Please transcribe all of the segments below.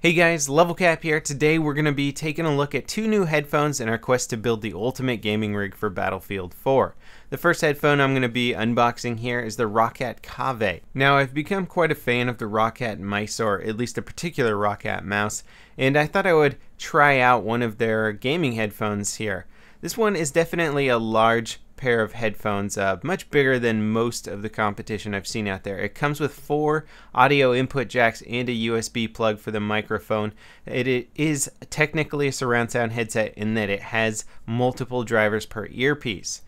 Hey guys, Level Cap here. Today we're going to be taking a look at two new headphones in our quest to build the ultimate gaming rig for Battlefield 4. The first headphone I'm going to be unboxing here is the Roccat Kave. Now I've become quite a fan of the Roccat mice, or at least a particular Roccat mouse, and I thought I would try out one of their gaming headphones here. This one is definitely a large pair of headphones, uh, much bigger than most of the competition I've seen out there. It comes with four audio input jacks and a USB plug for the microphone. It, it is technically a surround sound headset in that it has multiple drivers per earpiece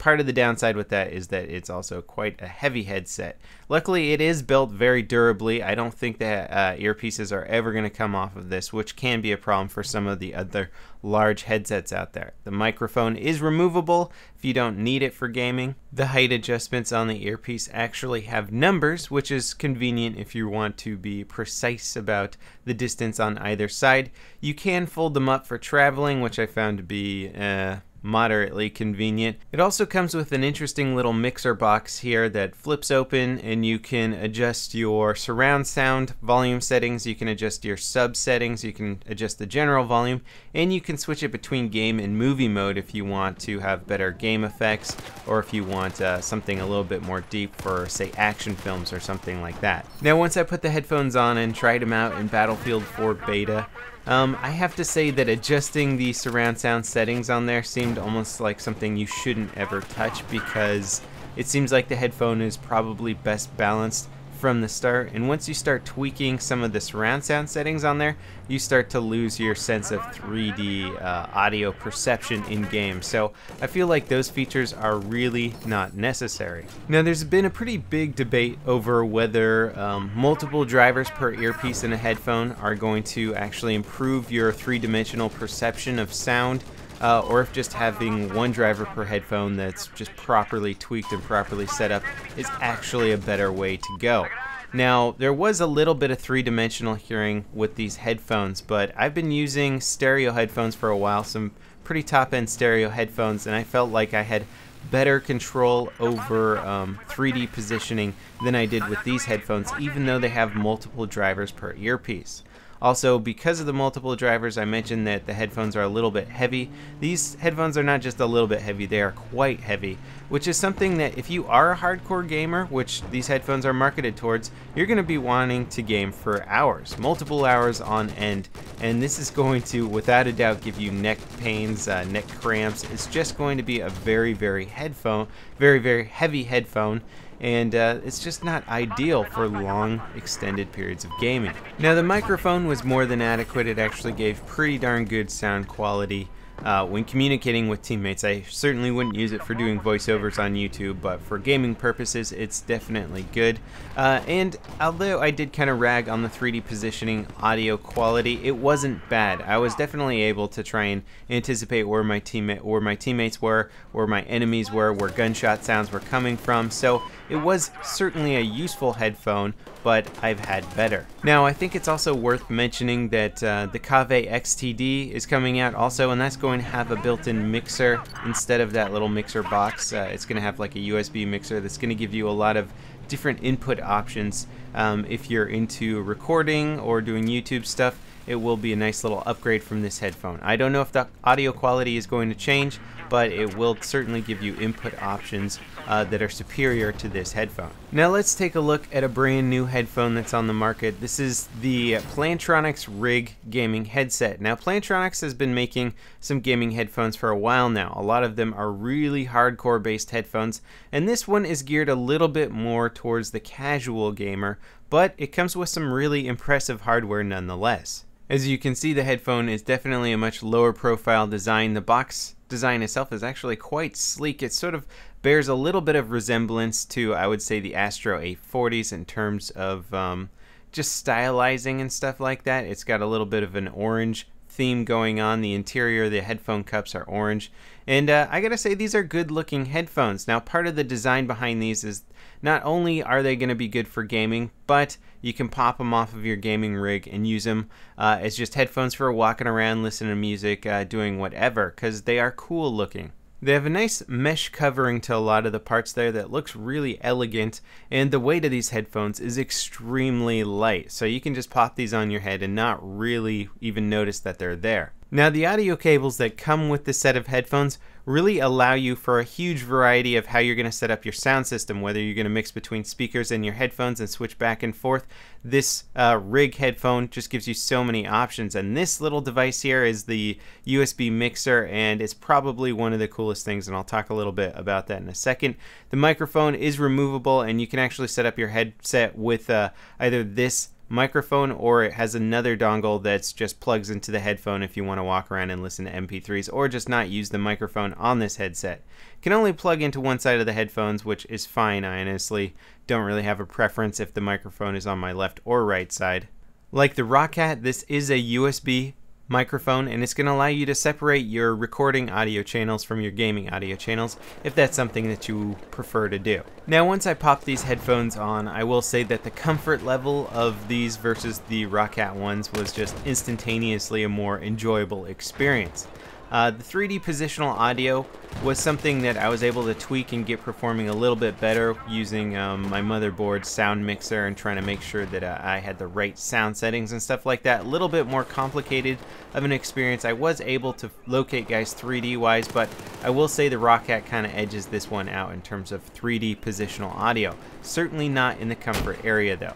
part of the downside with that is that it's also quite a heavy headset. Luckily, it is built very durably. I don't think that uh, earpieces are ever going to come off of this, which can be a problem for some of the other large headsets out there. The microphone is removable if you don't need it for gaming. The height adjustments on the earpiece actually have numbers, which is convenient if you want to be precise about the distance on either side. You can fold them up for traveling, which I found to be uh, moderately convenient. It also comes with an interesting little mixer box here that flips open and you can adjust your surround sound volume settings, you can adjust your sub settings, you can adjust the general volume, and you can switch it between game and movie mode if you want to have better game effects or if you want uh, something a little bit more deep for say action films or something like that. Now once I put the headphones on and tried them out in Battlefield 4 beta, um, I have to say that adjusting the surround sound settings on there seemed almost like something you shouldn't ever touch because it seems like the headphone is probably best balanced from the start. And once you start tweaking some of the surround sound settings on there, you start to lose your sense of 3D uh, audio perception in game. So I feel like those features are really not necessary. Now there's been a pretty big debate over whether um, multiple drivers per earpiece in a headphone are going to actually improve your three-dimensional perception of sound uh, or if just having one driver per headphone that's just properly tweaked and properly set up is actually a better way to go. Now, there was a little bit of three-dimensional hearing with these headphones, but I've been using stereo headphones for a while, some pretty top-end stereo headphones, and I felt like I had better control over um, 3D positioning than I did with these headphones, even though they have multiple drivers per earpiece. Also, because of the multiple drivers, I mentioned that the headphones are a little bit heavy. These headphones are not just a little bit heavy, they are quite heavy, which is something that if you are a hardcore gamer, which these headphones are marketed towards, you're going to be wanting to game for hours, multiple hours on end. And this is going to, without a doubt, give you neck pains, uh, neck cramps. It's just going to be a very, very headphone, very, very heavy headphone and uh, it's just not ideal for long extended periods of gaming. Now the microphone was more than adequate, it actually gave pretty darn good sound quality uh, when communicating with teammates. I certainly wouldn't use it for doing voiceovers on YouTube, but for gaming purposes, it's definitely good. Uh, and although I did kind of rag on the 3D positioning audio quality, it wasn't bad. I was definitely able to try and anticipate where my teammate, where my teammates were, where my enemies were, where gunshot sounds were coming from. So it was certainly a useful headphone, but I've had better. Now, I think it's also worth mentioning that uh, the Kave XTD is coming out also, and that's going to have a built-in mixer instead of that little mixer box. Uh, it's going to have like a USB mixer that's going to give you a lot of different input options. Um, if you're into recording or doing YouTube stuff, it will be a nice little upgrade from this headphone. I don't know if the audio quality is going to change, but it will certainly give you input options uh, that are superior to this headphone. Now let's take a look at a brand new headphone that's on the market. This is the Plantronics Rig gaming headset. Now Plantronics has been making some gaming headphones for a while now. A lot of them are really hardcore based headphones and this one is geared a little bit more towards the casual gamer, but it comes with some really impressive hardware nonetheless. As you can see, the headphone is definitely a much lower profile design. The box design itself is actually quite sleek. It sort of bears a little bit of resemblance to, I would say, the Astro A40s in terms of um, just stylizing and stuff like that. It's got a little bit of an orange theme going on. The interior, the headphone cups are orange. And uh, I gotta say, these are good looking headphones. Now, part of the design behind these is not only are they gonna be good for gaming, but you can pop them off of your gaming rig and use them uh, as just headphones for walking around, listening to music, uh, doing whatever, because they are cool looking. They have a nice mesh covering to a lot of the parts there that looks really elegant, and the weight of these headphones is extremely light, so you can just pop these on your head and not really even notice that they're there. Now the audio cables that come with this set of headphones really allow you for a huge variety of how you're going to set up your sound system, whether you're going to mix between speakers and your headphones and switch back and forth. This uh, Rig headphone just gives you so many options, and this little device here is the USB mixer, and it's probably one of the coolest things, and I'll talk a little bit about that in a second. The microphone is removable, and you can actually set up your headset with uh, either this microphone or it has another dongle that's just plugs into the headphone if you want to walk around and listen to MP3s or just not use the microphone on this headset. Can only plug into one side of the headphones, which is fine. I honestly don't really have a preference if the microphone is on my left or right side. Like the Roccat, this is a USB microphone and it's going to allow you to separate your recording audio channels from your gaming audio channels if that's something that you prefer to do. Now once I pop these headphones on I will say that the comfort level of these versus the Roccat ones was just instantaneously a more enjoyable experience. Uh, the 3D positional audio was something that I was able to tweak and get performing a little bit better using um, my motherboard sound mixer and trying to make sure that uh, I had the right sound settings and stuff like that. A little bit more complicated of an experience. I was able to locate guys 3D wise, but I will say the Roccat kind of edges this one out in terms of 3D positional audio. Certainly not in the comfort area though.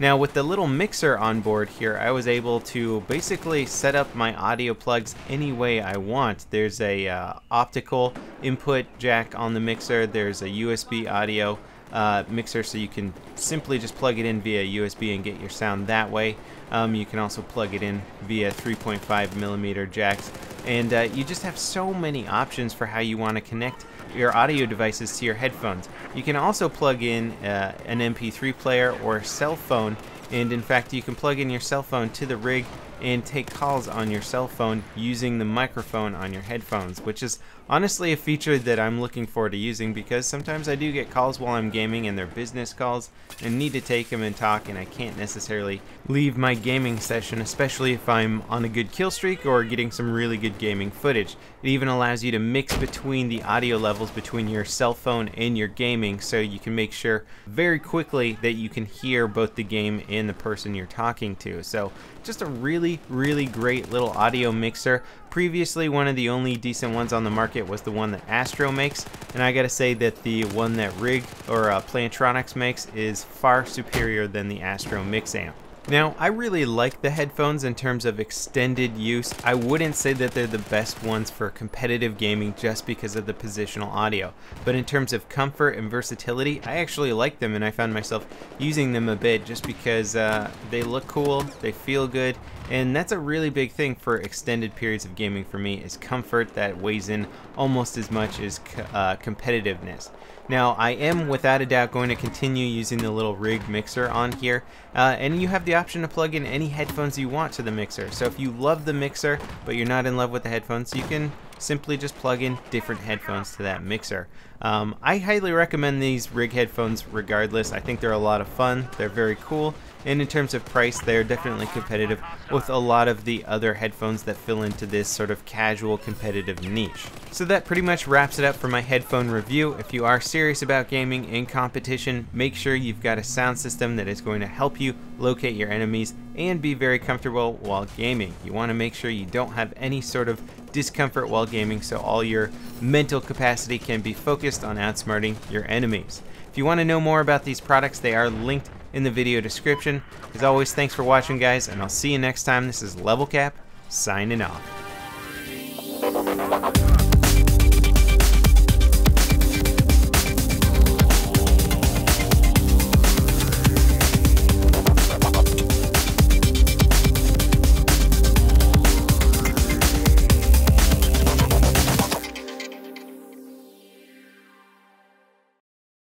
Now with the little mixer on board here, I was able to basically set up my audio plugs any way I want. There's a uh, optical input jack on the mixer, there's a USB audio uh, mixer so you can simply just plug it in via USB and get your sound that way. Um, you can also plug it in via 3.5 millimeter jacks and uh, you just have so many options for how you want to connect your audio devices to your headphones. You can also plug in uh, an MP3 player or cell phone, and in fact, you can plug in your cell phone to the rig and take calls on your cell phone using the microphone on your headphones, which is honestly a feature that I'm looking forward to using because sometimes I do get calls while I'm gaming and they're business calls and need to take them and talk and I can't necessarily leave my gaming session, especially if I'm on a good kill streak or getting some really good gaming footage. It even allows you to mix between the audio levels between your cell phone and your gaming so you can make sure very quickly that you can hear both the game and the person you're talking to. So just a really, really great little audio mixer. Previously, one of the only decent ones on the market was the one that Astro makes, and I gotta say that the one that Rig or uh, Plantronics makes is far superior than the Astro Mix amp. Now, I really like the headphones in terms of extended use. I wouldn't say that they're the best ones for competitive gaming just because of the positional audio. But in terms of comfort and versatility, I actually like them and I found myself using them a bit just because uh, they look cool, they feel good, and that's a really big thing for extended periods of gaming for me is comfort that weighs in almost as much as uh, competitiveness. Now I am without a doubt going to continue using the little rig mixer on here uh, and you have the option to plug in any headphones you want to the mixer. So if you love the mixer but you're not in love with the headphones you can simply just plug in different headphones to that mixer. Um, I highly recommend these rig headphones regardless. I think they're a lot of fun. They're very cool and in terms of price they're definitely competitive with a lot of the other headphones that fill into this sort of casual competitive niche. So that pretty much wraps it up for my headphone review. If you are serious about gaming and competition, make sure you've got a sound system that is going to help you locate your enemies and be very comfortable while gaming. You want to make sure you don't have any sort of discomfort while gaming so all your mental capacity can be focused on outsmarting your enemies. If you want to know more about these products, they are linked in the video description. As always, thanks for watching, guys, and I'll see you next time. This is Level Cap, signing off.